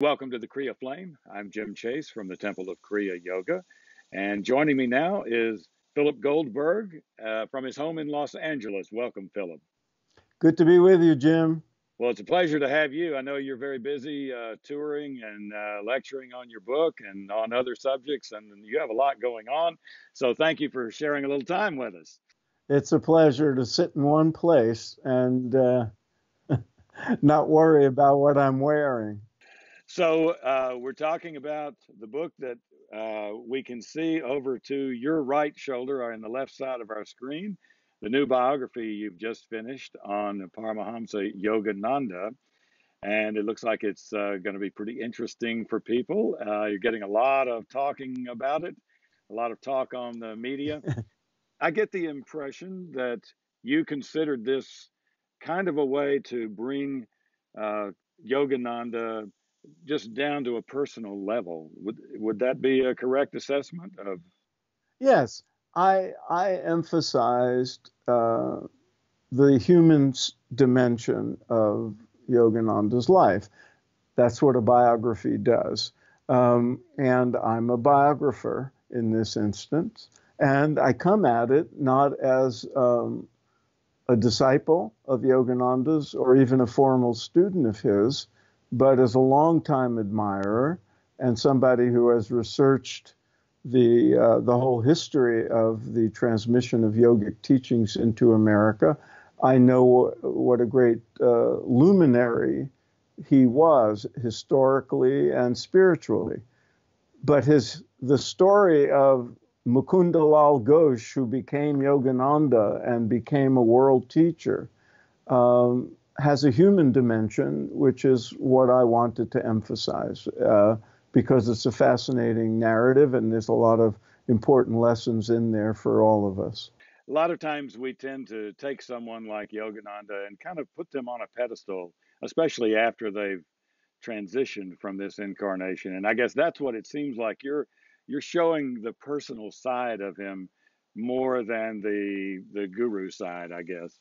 Welcome to the Kriya Flame. I'm Jim Chase from the Temple of Kriya Yoga. And joining me now is Philip Goldberg uh, from his home in Los Angeles. Welcome, Philip. Good to be with you, Jim. Well, it's a pleasure to have you. I know you're very busy uh, touring and uh, lecturing on your book and on other subjects, and you have a lot going on. So, thank you for sharing a little time with us. It's a pleasure to sit in one place and uh, not worry about what I'm wearing. So uh, we're talking about the book that uh, we can see over to your right shoulder or in the left side of our screen, the new biography you've just finished on Paramahamsa Yogananda. And it looks like it's uh, going to be pretty interesting for people. Uh, you're getting a lot of talking about it, a lot of talk on the media. I get the impression that you considered this kind of a way to bring uh, Yogananda just down to a personal level. Would would that be a correct assessment of? Yes, I I emphasized uh, the human dimension of Yogananda's life. That's what a biography does, um, and I'm a biographer in this instance, and I come at it not as um, a disciple of Yogananda's or even a formal student of his but as a longtime admirer and somebody who has researched the uh, the whole history of the transmission of yogic teachings into America, I know what a great uh, luminary he was historically and spiritually. But his the story of Mukundalal Ghosh, who became Yogananda and became a world teacher, um, has a human dimension, which is what I wanted to emphasize uh, because it's a fascinating narrative and there's a lot of important lessons in there for all of us. A lot of times we tend to take someone like Yogananda and kind of put them on a pedestal, especially after they've transitioned from this incarnation. And I guess that's what it seems like you're you're showing the personal side of him more than the the guru side, I guess.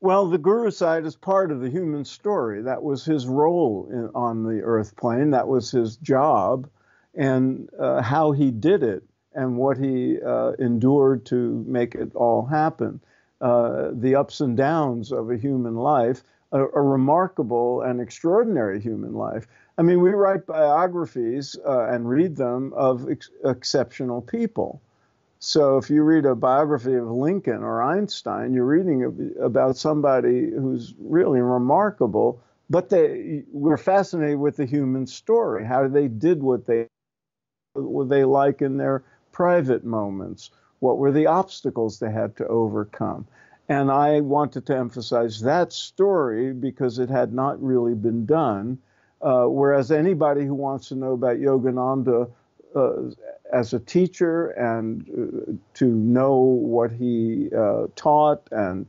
Well, the guru side is part of the human story. That was his role in, on the earth plane. That was his job, and uh, how he did it and what he uh, endured to make it all happen. Uh, the ups and downs of a human life, a, a, remarkable and extraordinary human life. I mean, we write biographies uh, and read them of ex- exceptional people. So if you read a biography of Lincoln or Einstein, you're reading about somebody who's really remarkable, but they we're fascinated with the human story, how they did what they what they like in their private moments, what were the obstacles they had to overcome. And I wanted to emphasize that story because it had not really been done. Uh, whereas anybody who wants to know about Yogananda uh, as a teacher and uh, to know what he uh, taught and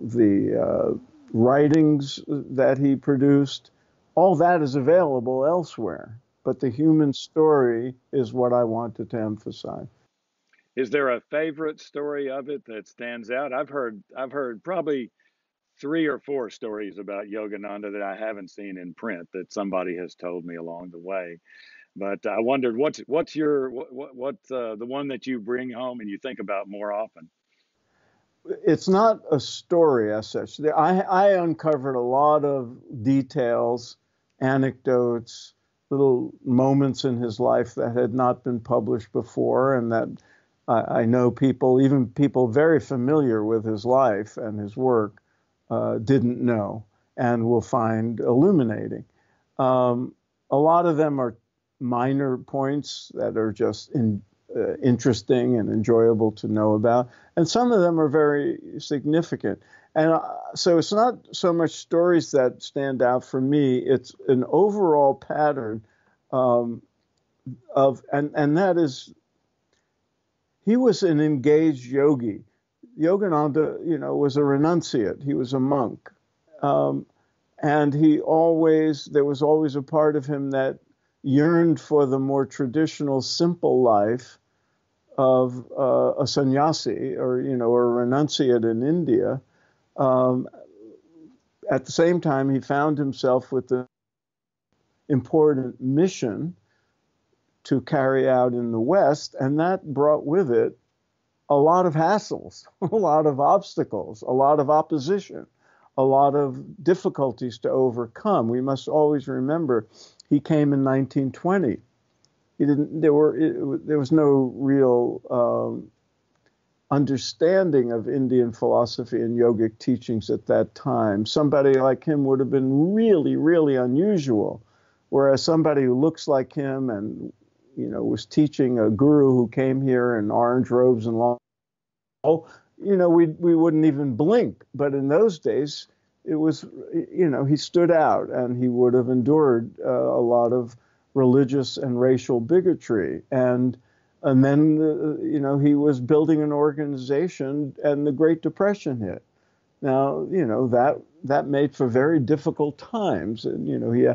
the uh, writings that he produced, all that is available elsewhere. But the human story is what I wanted to emphasize. Is there a favorite story of it that stands out? I've heard I've heard probably three or four stories about Yogananda that I haven't seen in print that somebody has told me along the way. But I wondered what's what's your what what's uh, the one that you bring home and you think about more often. It's not a story as such. I, I uncovered a lot of details, anecdotes, little moments in his life that had not been published before, and that I, I know people, even people very familiar with his life and his work, uh, didn't know and will find illuminating. Um, a lot of them are minor points that are just in, uh, interesting and enjoyable to know about, and some of them are very significant. And uh, so it's not so much stories that stand out for me; it's an overall pattern um, of, and and that is, he was an engaged yogi. Yogananda, you know, was a renunciate. He was a monk. Um, and he always, there was always a part of him that yearned for the more traditional, simple life of uh, a sannyasi or you know a renunciate in India. Um, at the same time, he found himself with the important mission to carry out in the West, and that brought with it a lot of hassles, a lot of obstacles, a lot of opposition, a lot of difficulties to overcome. We must always remember he came in 1920. He didn't. There were. It, there was no real um, understanding of Indian philosophy and yogic teachings at that time. Somebody like him would have been really, really unusual, whereas somebody who looks like him and you know was teaching a guru who came here in orange robes and long, you know, we we wouldn't even blink. But in those days, it was, you know, he stood out, and he would have endured uh, a lot of religious and racial bigotry. And and then uh, you know he was building an organization and the great depression hit. Now you know that that made for very difficult times. And you know he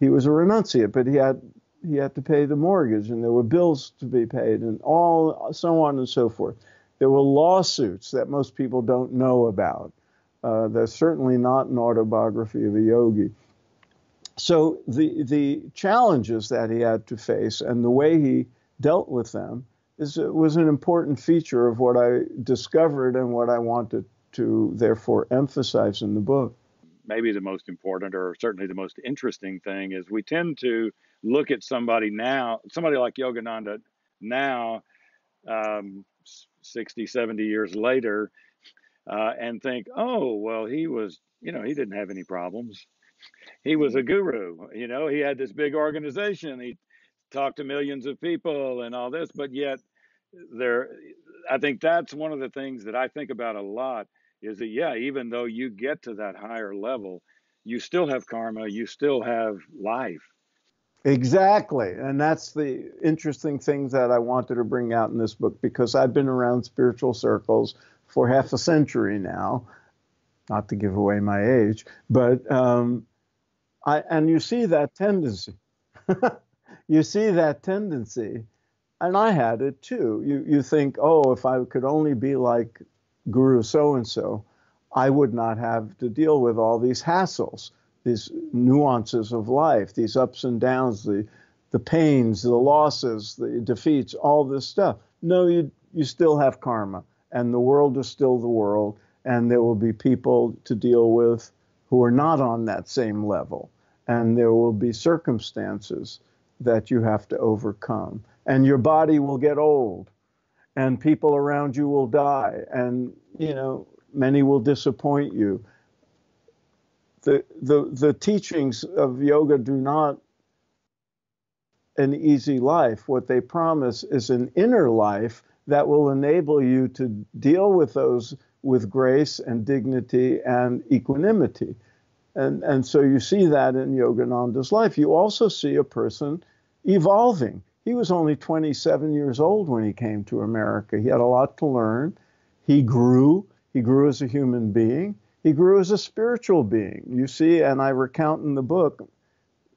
he was a renunciate but he had he had to pay the mortgage and there were bills to be paid and all so on and so forth. There were lawsuits that most people don't know about uh, there's certainly not an autobiography of a yogi so the the challenges that he had to face and the way he dealt with them is was an important feature of what I discovered and what I wanted to therefore emphasize in the book. Maybe the most important, or certainly the most interesting thing, is we tend to look at somebody now, somebody like Yogananda now, um, 60, 70 years later, uh, and think, oh, well, he was, you know, he didn't have any problems. He was a guru, you know, he had this big organization. He talked to millions of people and all this, but yet there, I think that's one of the things that I think about a lot is that, yeah, even though you get to that higher level, you still have karma, you still have life. Exactly. And that's the interesting things that I wanted to bring out in this book because I've been around spiritual circles for half a century now, not to give away my age, but um, I, and you see that tendency. you see that tendency, and I had it too. You you think, oh, if I could only be like Guru so and so, I would not have to deal with all these hassles, these nuances of life, these ups and downs, the the pains, the losses, the defeats, all this stuff. No, you you still have karma, and the world is still the world, and there will be people to deal with who are not on that same level, and there will be circumstances that you have to overcome. And your body will get old, and people around you will die, and you know many will disappoint you. The the the teachings of yoga do not an easy life. What they promise is an inner life that will enable you to deal with those with grace and dignity and equanimity. And, and so you see that in Yogananda's life. You also see a person evolving. He was only 27 years old when he came to America. He had a lot to learn. He grew. He grew as a human being. He grew as a spiritual being. You see, and I recount in the book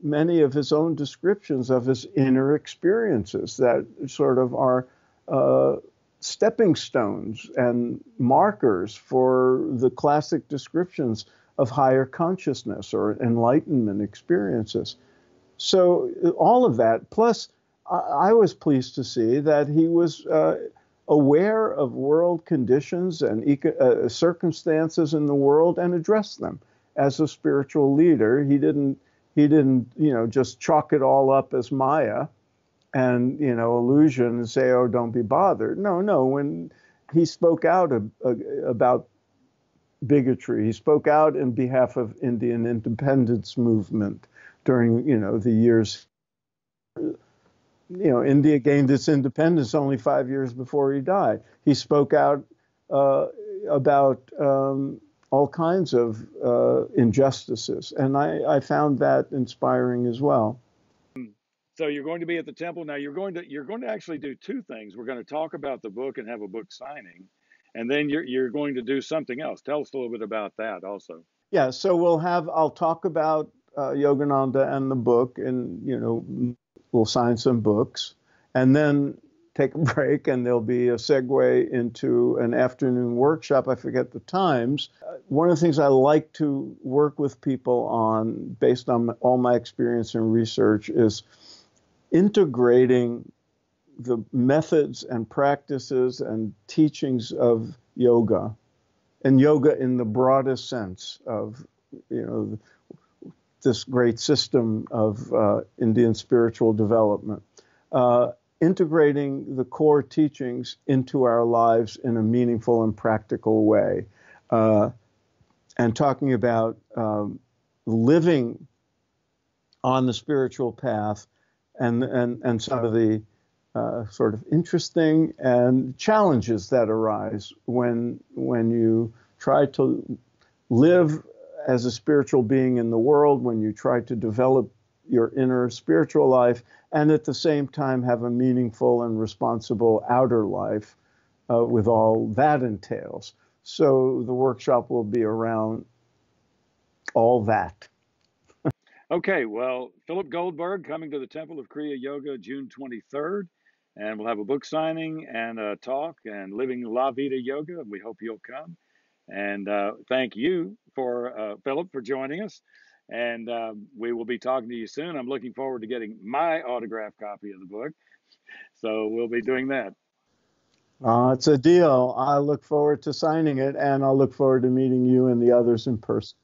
many of his own descriptions of his inner experiences that sort of are uh, stepping stones and markers for the classic descriptions of higher consciousness or enlightenment experiences. So all of that, plus I, was pleased to see that he was uh, aware of world conditions and eco- uh, circumstances in the world and addressed them as a spiritual leader. He didn't he didn't you know just chalk it all up as Maya and you know illusion and say oh don't be bothered. No, no. When he spoke out a, about bigotry. He spoke out in behalf of Indian independence movement during you know the years. You know, India gained its independence only five years before he died. He spoke out uh, about um, all kinds of uh, injustices, and I, I found that inspiring as well. So you're going to be at the temple now. You're going to you're going to actually do two things. We're going to talk about the book and have a book signing, and then you're you're going to do something else. Tell us a little bit about that also. Yeah, so we'll have I'll talk about uh, Yogananda and the book, and you know we'll sign some books, and then take a break, and there'll be a segue into an afternoon workshop. I forget the times. Uh, one of the things I like to work with people on, based on all my experience and research, is integrating the methods and practices and teachings of yoga, and yoga in the broadest sense of, you know, this great system of uh, Indian spiritual development. Uh, integrating the core teachings into our lives in a meaningful and practical way, uh, and talking about um, living on the spiritual path and, and, and some of the uh, sort of interesting and challenges that arise when, when you try to live as a spiritual being in the world, when you try to develop your inner spiritual life, and at the same time have a meaningful and responsible outer life uh, with all that entails. So the workshop will be around all that. Okay, well, Philip Goldberg coming to the Temple of Kriya Yoga June 23rd, and we'll have a book signing and a talk and living La Vida Yoga. and We hope you'll come. And uh, thank you for uh, Philip for joining us. And um, we will be talking to you soon. I'm looking forward to getting my autographed copy of the book. So we'll be doing that. Uh, it's a deal. I look forward to signing it, and I'll look forward to meeting you and the others in person.